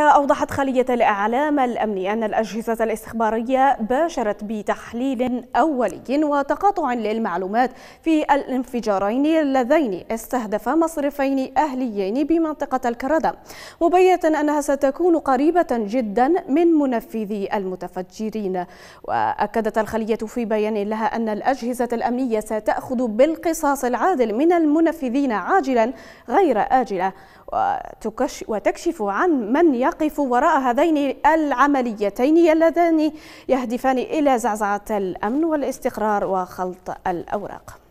أوضحت خلية الإعلام الأمني أن الأجهزة الاستخبارية باشرت بتحليل أولي وتقاطع للمعلومات في الانفجارين اللذين استهدفا مصرفين أهليين بمنطقة الكردة مبينة أنها ستكون قريبة جدا من منفذي المتفجرين. وأكدت الخلية في بيان لها أن الأجهزة الأمنية ستأخذ بالقصاص العادل من المنفذين عاجلا غير آجلة وتكشف عن من يقف وراء هذين العمليتين اللذان يهدفان إلى زعزعة الأمن والاستقرار وخلط الأوراق.